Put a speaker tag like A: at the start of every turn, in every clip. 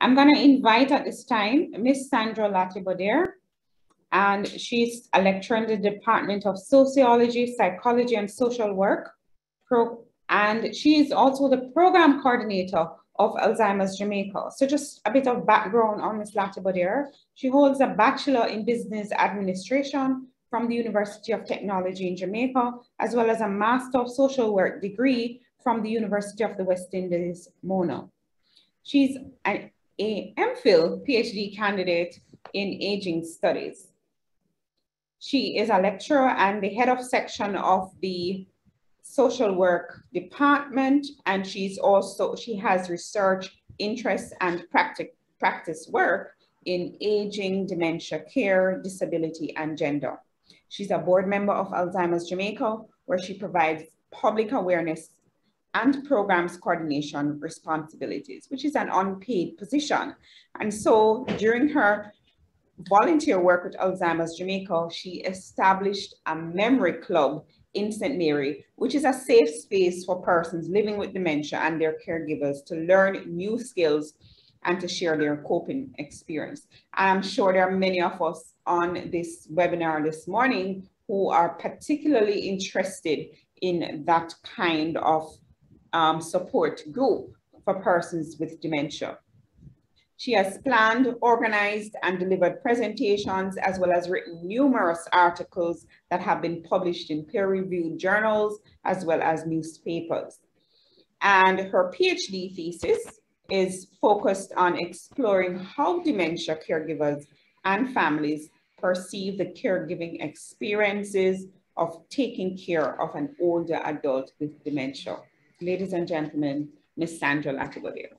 A: I'm going to invite at this time Miss Sandra Latibeaudiere, and she's a lecturer in the Department of Sociology, Psychology, and Social Work. And she is also the program coordinator of Alzheimer's Jamaica. So just a bit of background on Ms. Latibeaudiere. She holds a Bachelor in Business Administration from the University of Technology in Jamaica, as well as a Master of Social Work degree from the University of the West Indies, Mona. She's an a MPhil PhD candidate in aging studies. She is a lecturer and the head of section of the social work department. And she's also, she has research interests and practice, practice work in aging, dementia care, disability, and gender. She's a board member of Alzheimer's Jamaica, where she provides public awareness and programs coordination responsibilities, which is an unpaid position. And so during her volunteer work with Alzheimer's Jamaica, she established a memory club in St. Mary, which is a safe space for persons living with dementia and their caregivers to learn new skills and to share their coping experience. I'm sure there are many of us on this webinar this morning who are particularly interested in that kind of um, support group for persons with dementia. She has planned, organized, and delivered presentations, as well as written numerous articles that have been published in peer-reviewed journals, as well as newspapers. And her PhD thesis is focused on exploring how dementia caregivers and families perceive the caregiving experiences of taking care of an older adult with dementia. Ladies and gentlemen, Ms. Sandra Latibeaudiere.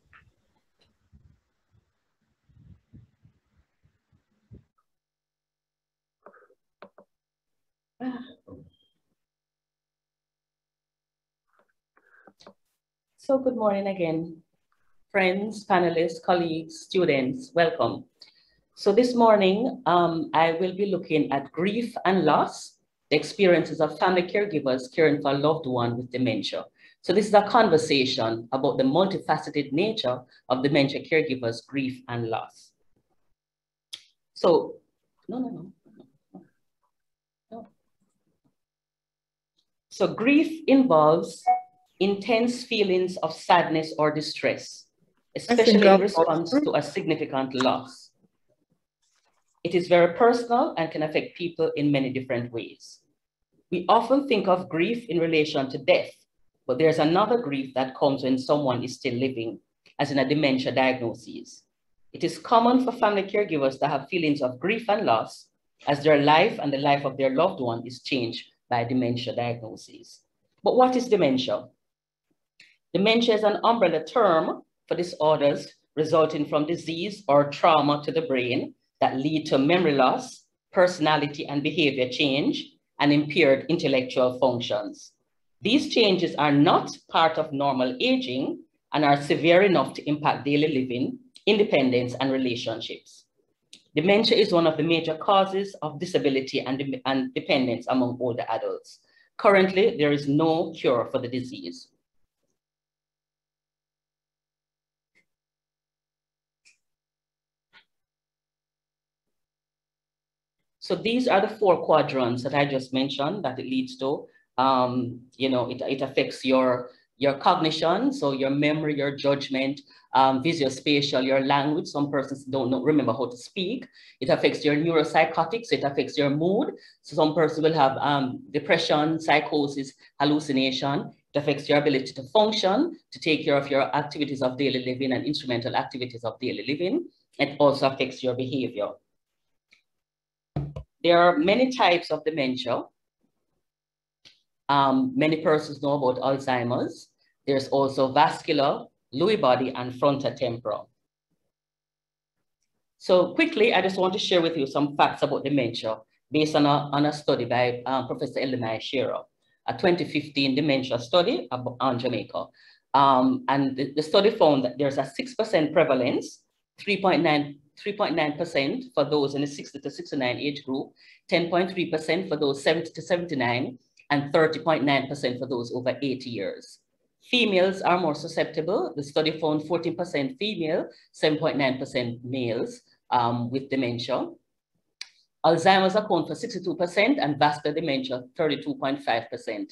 B: So good morning again, friends, panelists, colleagues, students, welcome. So this morning, um, I will be looking at grief and loss, the experiences of family caregivers caring for a loved one with dementia. So this is a conversation about the multifaceted nature of dementia caregivers' grief and loss. So, no, no, no, no. So grief involves intense feelings of sadness or distress, especially in response to a significant loss. It is very personal and can affect people in many different ways. We often think of grief in relation to death, but there's another grief that comes when someone is still living, as in a dementia diagnosis. It is common for family caregivers to have feelings of grief and loss as their life and the life of their loved one is changed by dementia diagnosis. But what is dementia? Dementia is an umbrella term for disorders resulting from disease or trauma to the brain that lead to memory loss, personality and behavior change, and impaired intellectual functions. These changes are not part of normal aging and are severe enough to impact daily living, independence, and relationships. Dementia is one of the major causes of disability and, de and dependence among older adults. Currently, there is no cure for the disease. So these are the four quadrants that I just mentioned that it leads to um, you know, it, it affects your, your cognition, so your memory, your judgment, um, visual spatial, your language. Some persons don't know, remember how to speak. It affects your neuropsychotics, it affects your mood. So some persons will have um, depression, psychosis, hallucination. It affects your ability to function, to take care of your activities of daily living and instrumental activities of daily living. It also affects your behavior. There are many types of dementia. Um, many persons know about Alzheimer's. There's also vascular, Lewy body, and frontotemporal. So quickly, I just want to share with you some facts about dementia based on a, on a study by um, Professor Eldemire-Shearer, a 2015 dementia study on Jamaica. Um, and the, the, study found that there's a 6% prevalence, 3.9% for those in the 60 to 69 age group, 10.3% for those 70 to 79, and 30.9% for those over 80 years. Females are more susceptible. The study found 14% female, 7.9% males um, with dementia. Alzheimer's account for 62% and vascular dementia 32.5%.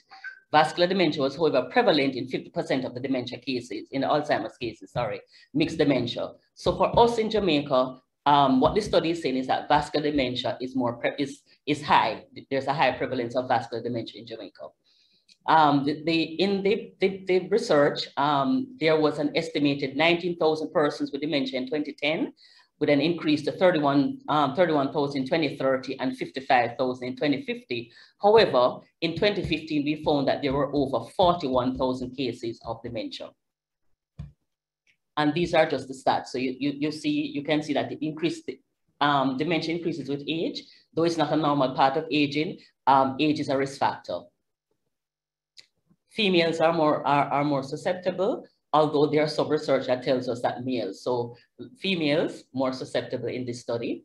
B: Vascular dementia was, however, prevalent in 50% of the dementia cases, in Alzheimer's cases, sorry, mixed dementia. So for us in Jamaica, um, what this study is saying is that vascular dementia is more is is high. There's a high prevalence of vascular dementia in Jamaica. Um, the, the, in the, the, the research, um, there was an estimated 19,000 persons with dementia in 2010, with an increase to 31, um, 31,000 in 2030 and 55,000 in 2050. However, in 2015, we found that there were over 41,000 cases of dementia. And these are just the stats. So you, you, you see, you can see that the increase, um, dementia increases with age, though it's not a normal part of aging, um, age is a risk factor. Females are more, are, are more susceptible, although there's some research that tells us that males, so females more susceptible in this study.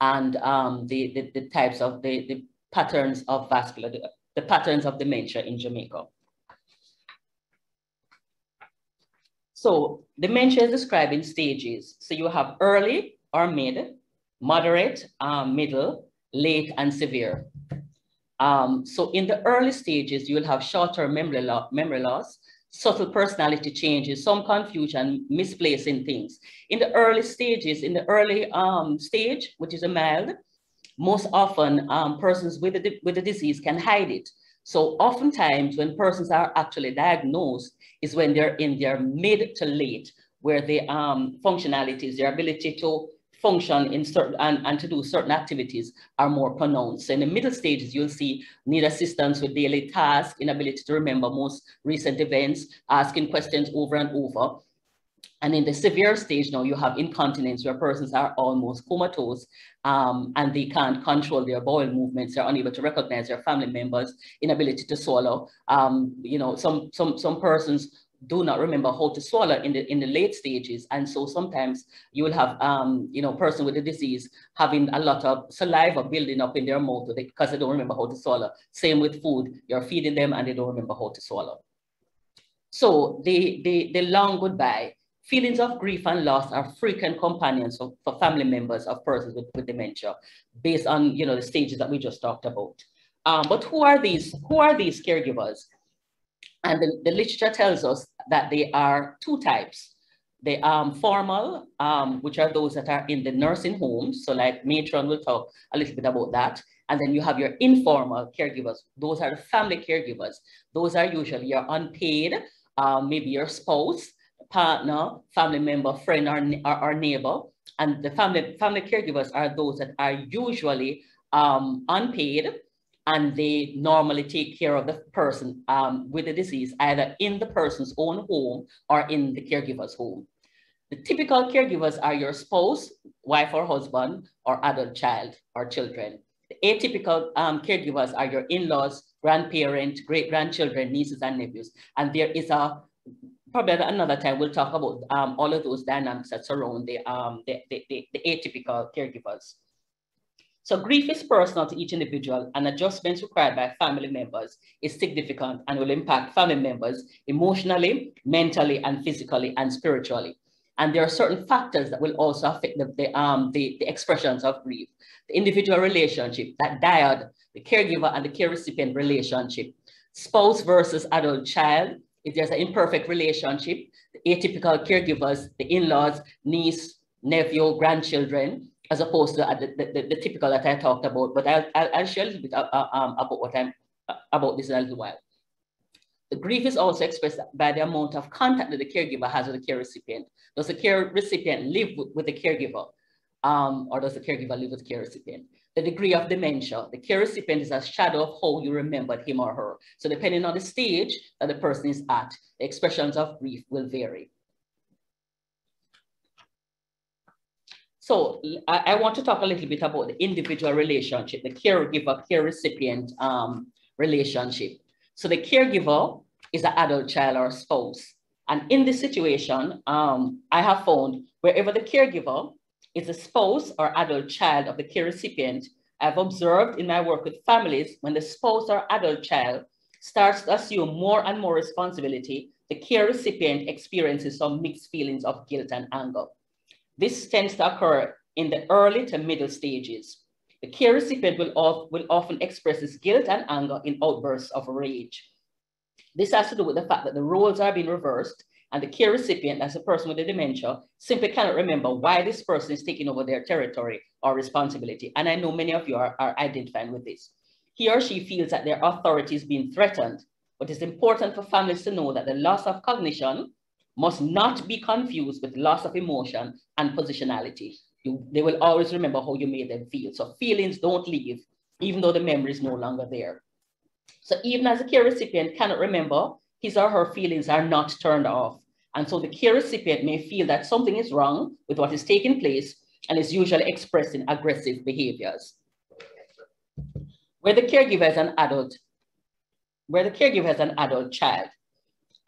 B: And um, the, the, the types of, the, the patterns of vascular, the patterns of dementia in Jamaica. So dementia is described in stages. So you have early or mid, moderate, um, middle, late, and severe. Um, so in the early stages, you will have short-term memory, lo memory loss, subtle personality changes, some confusion, misplacing things. In the early stages, in the early um, stage, which is a mild, most often um, persons with the, with the disease can hide it. So oftentimes when persons are actually diagnosed is when they're in their mid to late, where the um, functionalities, their ability to function in certain and, and to do certain activities are more pronounced. So in the middle stages, you'll see need assistance with daily tasks, inability to remember most recent events, asking questions over and over. And in the severe stage now, you have incontinence where persons are almost comatose um, and they can't control their bowel movements. They're unable to recognize their family members, inability to swallow. Um, you know, some, some, some persons do not remember how to swallow in the in the late stages. And so sometimes you will have um you know person with the disease having a lot of saliva building up in their mouth because they don't remember how to swallow. Same with food. You're feeding them and they don't remember how to swallow. So the the, the long goodbye. Feelings of grief and loss are frequent companions for, for family members of persons with, with dementia based on you know the stages that we just talked about. Um, but who are these who are these caregivers and the, the literature tells us that they are two types. The um, formal, um, which are those that are in the nursing homes. So like matron will talk a little bit about that. And then you have your informal caregivers. Those are the family caregivers. Those are usually your unpaid, um, maybe your spouse, partner, family member, friend, or, or, or, neighbor. And the family, family caregivers are those that are usually um, unpaid and they normally take care of the person um, with the disease either in the person's own home or in the caregiver's home. The typical caregivers are your spouse, wife or husband, or adult child or children. The atypical um, caregivers are your in-laws, grandparents, great-grandchildren, nieces and nephews. And there is a, probably another time we'll talk about um, all of those dynamics that surround the, um, the, the, the, the atypical caregivers. So grief is personal to each individual and adjustments required by family members is significant and will impact family members emotionally, mentally, and physically and spiritually. And there are certain factors that will also affect the, the, um, the, the expressions of grief. The individual relationship, that dyad, the caregiver and the care recipient relationship, spouse versus adult child, if there's an imperfect relationship, the atypical caregivers, the in-laws, niece, nephew, grandchildren, as opposed to uh, the, the, the, typical that I talked about. But I'll, I'll, I'll share a little bit uh, uh, um, about what I'm about this in a little while. The grief is also expressed by the amount of contact that the caregiver has with the care recipient. Does the care recipient live with, with the caregiver? Um, or does the caregiver live with the care recipient? The degree of dementia, the care recipient is a shadow of how you remembered him or her. So depending on the stage that the person is at, the expressions of grief will vary. So I, I, want to talk a little bit about the individual relationship, the caregiver, care recipient um, relationship. So the caregiver is an adult child or spouse. And in this situation, um, I have found wherever the caregiver is a spouse or adult child of the care recipient, I've observed in my work with families when the spouse or adult child starts to assume more and more responsibility, the care recipient experiences some mixed feelings of guilt and anger. This tends to occur in the early to middle stages. The care recipient will, of, will often express his guilt and anger in outbursts of rage. This has to do with the fact that the roles are being reversed and the care recipient, as a person with a dementia, simply cannot remember why this person is taking over their territory or responsibility. And I know many of you are, are identifying with this. He or she feels that their authority is being threatened, but it's important for families to know that the loss of cognition must not be confused with loss of emotion and positionality. You, they will always remember how you made them feel. So feelings don't leave, even though the memory is no longer there. So even as a care recipient cannot remember, his or her feelings are not turned off. And so the care recipient may feel that something is wrong with what is taking place and is usually expressing aggressive behaviors. Where the caregiver is an adult, where the caregiver is an adult child,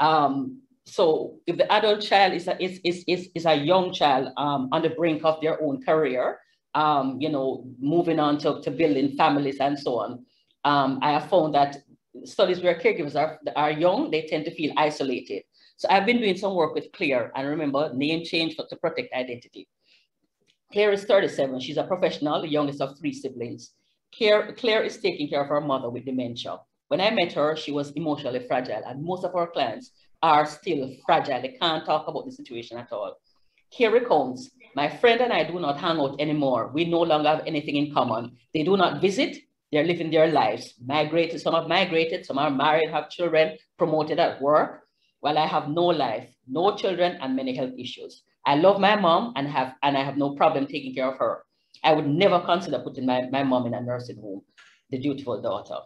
B: um, so if the adult child is a, is, is, is, is a young child um, on the brink of their own career, um, you know, moving on to, to building families and so on, um, I have found that studies where caregivers are, are young, they tend to feel isolated. So I've been doing some work with Claire, and remember, name change to protect identity. Claire is 37. She's a professional, the youngest of three siblings. Claire, Claire is taking care of her mother with dementia. When I met her, she was emotionally fragile, and most of our clients are still fragile. They can't talk about the situation at all. Kerry recounts, my friend and I do not hang out anymore. We no longer have anything in common. They do not visit. They're living their lives. Migrated, some have migrated, some are married, have children, promoted at work while I have no life, no children, and many health issues. I love my mom and have and I have no problem taking care of her. I would never consider putting my, my mom in a nursing home, the dutiful daughter.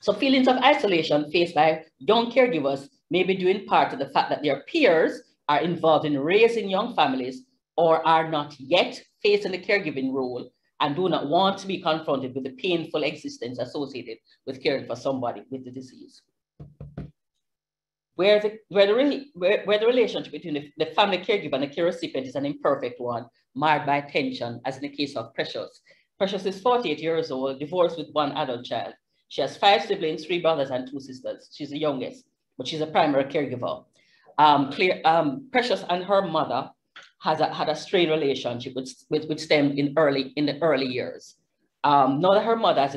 B: So feelings of isolation faced by young caregivers may be due in part to the fact that their peers are involved in raising young families or are not yet facing the caregiving role and do not want to be confronted with the painful existence associated with caring for somebody with the disease where the, where the, where, where the relationship between the, the family caregiver and the care recipient is an imperfect one, marred by tension, as in the case of Precious. Precious is 48 years old, divorced with one adult child. She has five siblings, three brothers and two sisters. She's the youngest, but she's a primary caregiver. Um, um, Precious and her mother has a, had a strained relationship which, which, which stemmed in, early, in the early years. Um, now that her mother has,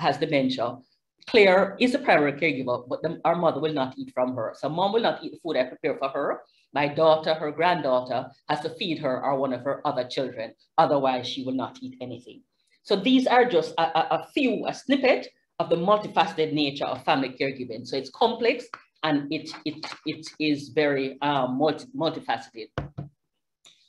B: has dementia, Claire is the primary caregiver, but the, our mother will not eat from her. So mom will not eat the food I prepare for her. My daughter, her granddaughter, has to feed her or one of her other children. Otherwise, she will not eat anything. So these are just a, a, a few, a snippet of the multifaceted nature of family caregiving. So it's complex and it, it, it is very um, multi, multifaceted.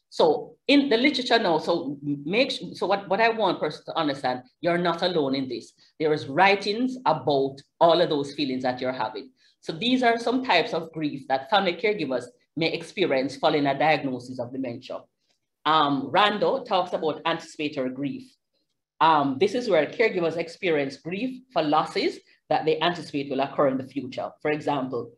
B: So in the literature now, so make so what, what I want person to understand, you're not alone in this. There is writings about all of those feelings that you're having. So these are some types of grief that family caregivers may experience following a diagnosis of dementia. Um, Rando talks about anticipatory grief. Um, this is where caregivers experience grief for losses that they anticipate will occur in the future. For example,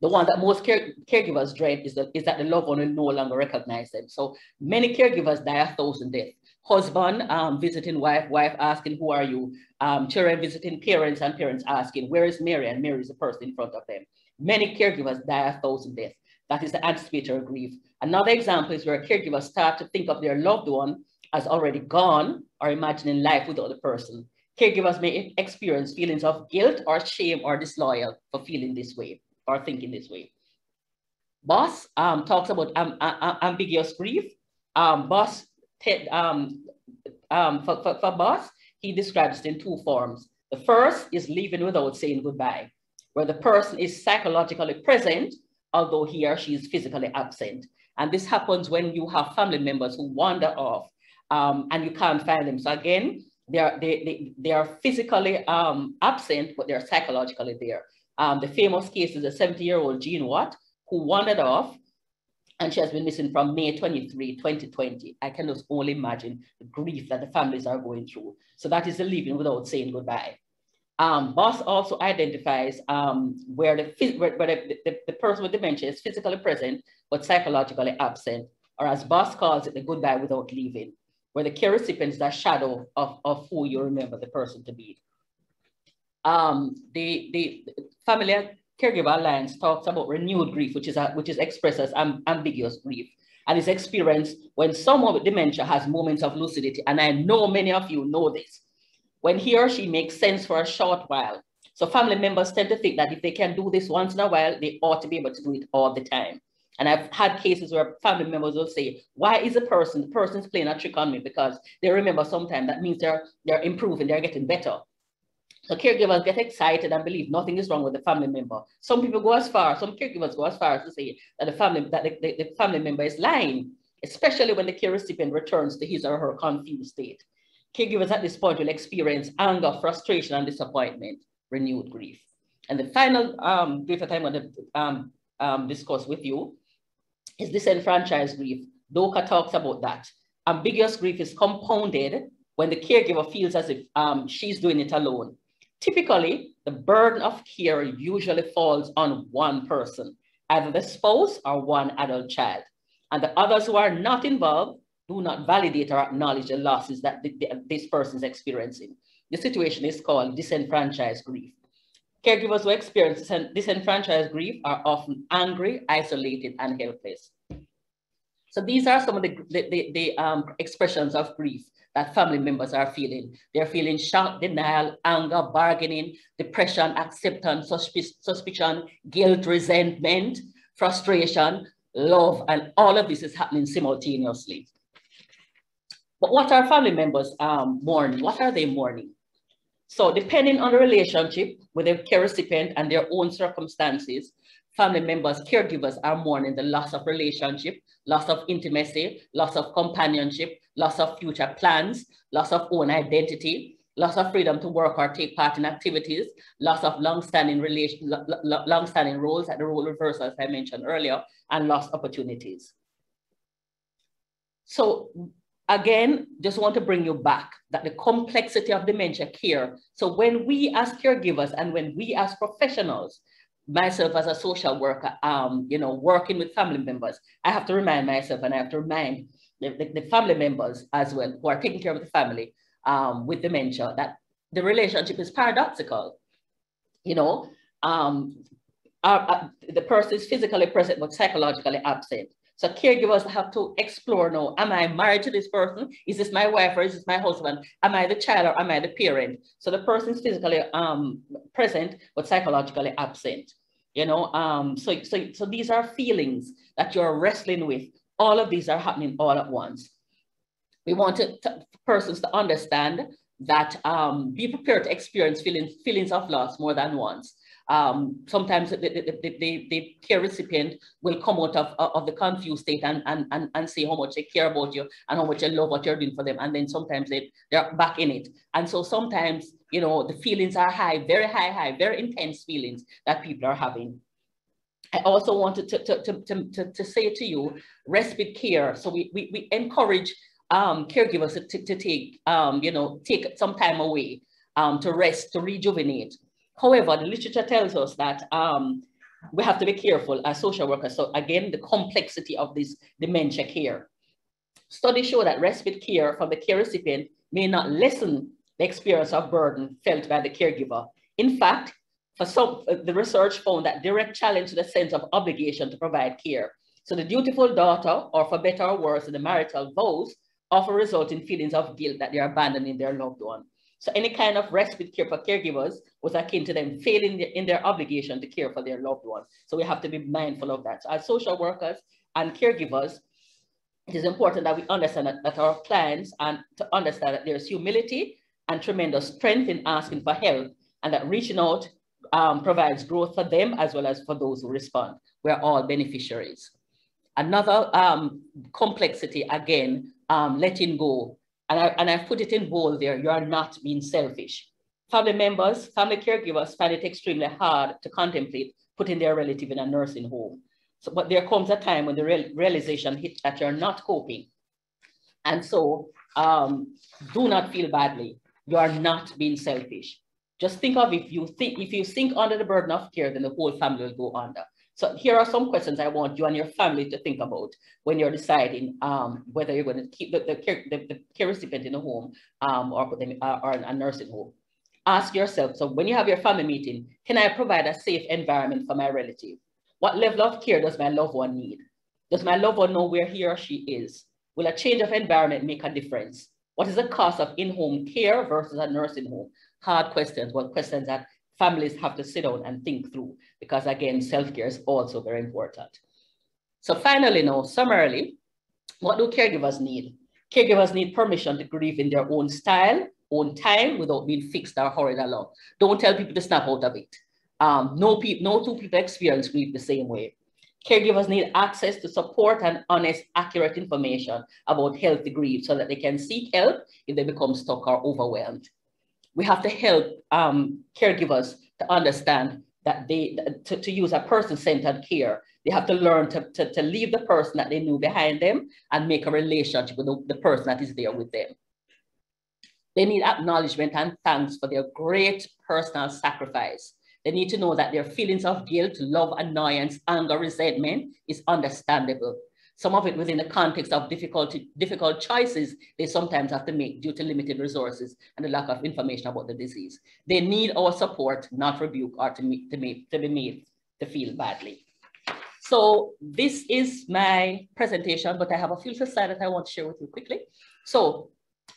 B: the one that most care, caregivers dread is that, is that the loved one will no longer recognize them. So many caregivers die a thousand deaths. Husband um, visiting wife, wife asking, who are you? Um, children visiting parents and parents asking, where is Mary? And Mary is the person in front of them. Many caregivers die a thousand deaths. That is the anticipatory grief. Another example is where caregivers start to think of their loved one as already gone or imagining life without the person. Caregivers may experience feelings of guilt or shame or disloyal for feeling this way or thinking this way. Boss um, talks about um, ambiguous grief. Um, Boss, um, um, for, for, for Boss, he describes it in two forms. The first is leaving without saying goodbye, where the person is psychologically present, although he or she is physically absent. And this happens when you have family members who wander off um, and you can't find them. So again, they are, they, they, they are physically um, absent, but they're psychologically there. Um, the famous case is a 70-year-old Jean Watt who wandered off and she has been missing from May 23, 2020. I can just only imagine the grief that the families are going through. So that is the leaving without saying goodbye. Um, Boss also identifies um, where, the, where, where the, the, the, person with dementia is physically present, but psychologically absent, or as Boss calls it, the goodbye without leaving, where the care recipient is a shadow of, of who you remember the person to be. um, the, the Family Caregiver Alliance talks about renewed grief, which is, a, which is expressed as amb ambiguous grief and is experienced when someone with dementia has moments of lucidity. And I know many of you know this. When he or she makes sense for a short while. So family members tend to think that if they can do this once in a while, they ought to be able to do it all the time. And I've had cases where family members will say, why is a person, the person's playing a trick on me? Because they remember sometimes that means they're, they're improving, they're getting better. So caregivers get excited and believe nothing is wrong with the family member. Some people go as far, some caregivers go as far as to say that the family, that the, the, family member is lying, especially when the care recipient returns to his or her confused state. Caregivers at this point will experience anger, frustration, and disappointment, renewed grief. And the final um, grief that I'm going to um, um, discuss with you is disenfranchised grief. Doka talks about that. Ambiguous grief is compounded when the caregiver feels as if um, she's doing it alone. Typically, the burden of care usually falls on one person, either the spouse or one adult child. And the others who are not involved do not validate or acknowledge the losses that the, the, this person is experiencing. The situation is called disenfranchised grief. Caregivers who experience disenfranchised grief are often angry, isolated, and helpless. So these are some of the, the, the, the um, expressions of grief that family members are feeling. They're feeling shock, denial, anger, bargaining, depression, acceptance, suspicion, guilt, resentment, frustration, love, and all of this is happening simultaneously. But what are family members um, mourning? What are they mourning? So depending on the relationship with the care recipient and their own circumstances, family members, caregivers are mourning the loss of relationship, loss of intimacy, loss of companionship, loss of future plans, loss of own identity, loss of freedom to work or take part in activities, loss of long-standing relation, long-standing roles at the role reversal, as I mentioned earlier, and lost opportunities. So again, just want to bring you back that the complexity of dementia care. So when we as caregivers and when we as professionals, myself as a social worker, um, you know, working with family members, I have to remind myself and I have to remind the, the, the family members as well who are taking care of the family um, with dementia that the relationship is paradoxical. You know, um, uh, the person is physically present but psychologically absent. So caregivers have to explore now, am I married to this person? Is this my wife or is this my husband? Am I the child or am I the parent? So the person is physically um, present, but psychologically absent. You know, um, so, so, so these are feelings that you're wrestling with. All of these are happening all at once. We want to, to persons to understand that um, be prepared to experience feelings, feelings of loss more than once. Um, sometimes the, the, the, the, care recipient will come out of, of the confused state and, and, and, and say how much they care about you and how much they love what you're doing for them. And then sometimes they, they're back in it. And so sometimes, you know, the feelings are high, very high, high, very intense feelings that people are having. I also wanted to, to, to, to, to say to you, respite care. So we, we, we encourage um, caregivers to, to take, um, you know, take some time away um, to rest, to rejuvenate. However, the literature tells us that um, we have to be careful as social workers. So again, the complexity of this dementia care. Studies show that respite care from the care recipient may not lessen the experience of burden felt by the caregiver. In fact, for some, the research found that direct challenge to the sense of obligation to provide care. So the dutiful daughter, or for better or worse, the marital vows, often result in feelings of guilt that they're abandoning their loved one. So any kind of respite care for caregivers was akin to them failing in their obligation to care for their loved one. So we have to be mindful of that. So as social workers and caregivers, it is important that we understand that, that our clients and to understand that there's humility and tremendous strength in asking for help and that reaching out um, provides growth for them as well as for those who respond. We're all beneficiaries. Another um, complexity, again, um, letting go and I, and I put it in bold there, you are not being selfish. Family members, family caregivers find it extremely hard to contemplate putting their relative in a nursing home. So, but there comes a time when the real, realization hits that you're not coping. And so um, do not feel badly. You are not being selfish. Just think of if you think if you sink under the burden of care, then the whole family will go under. So here are some questions I want you and your family to think about when you're deciding um, whether you're going to keep the, the, care, the, the care recipient in a home um, or put them uh, or a nursing home. ask yourself, so when you have your family meeting, can I provide a safe environment for my relative? What level of care does my loved one need? Does my loved one know where he or she is? Will a change of environment make a difference? What is the cost of in-home care versus a nursing home? Hard questions, well, questions that families have to sit down and think through because again, self-care is also very important. So finally now, summarily, what do caregivers need? Caregivers need permission to grieve in their own style, own time without being fixed or hurried along. Don't tell people to snap out of it. Um, no, people, no two people experience grief the same way. Caregivers need access to support and honest, accurate information about healthy grief so that they can seek help if they become stuck or overwhelmed. We have to help um, caregivers to understand that they, to, to use a person-centered care, they have to learn to, to, to leave the person that they knew behind them and make a relationship with the, the person that is there with them. They need acknowledgement and thanks for their great personal sacrifice. They need to know that their feelings of guilt, love, annoyance, anger, resentment is understandable. Some of it within the context of difficulty, difficult choices they sometimes have to make due to limited resources and the lack of information about the disease. They need our support, not rebuke or to, meet, to, to be made to feel badly. So this is my presentation, but I have a few slides that I want to share with you quickly. So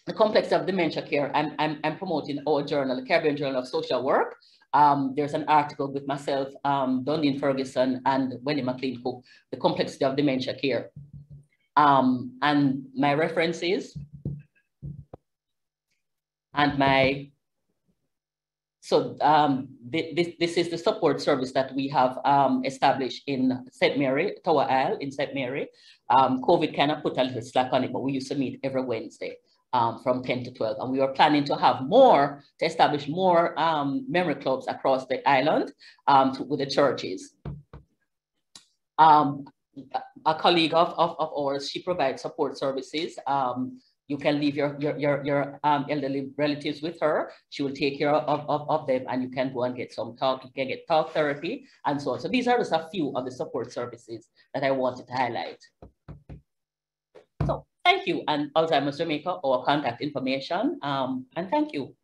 B: the complex of dementia care, I'm, I'm, I'm promoting our journal, the Caribbean Journal of Social Work. Um, there's an article with myself, um, Dundee Ferguson and Wendy McLean Cook, the complexity of dementia care. Um, and my references and my, so um, this, this is the support service that we have um, established in St. Mary, Tower Isle in St. Mary. Um, COVID kind of put a little slack on it, but we used to meet every Wednesday um, from 10 to 12. And we are planning to have more, to establish more um, memory clubs across the island um, to, with the churches. Um, a colleague of, of, of ours, she provides support services. Um, you can leave your, your, your, your um, elderly relatives with her. She will take care of, of, of them and you can go and get some talk, you can get talk therapy and so on. So these are just a few of the support services that I wanted to highlight. Thank you. And Alzheimer's Jamaica, our contact information. Um, and thank you.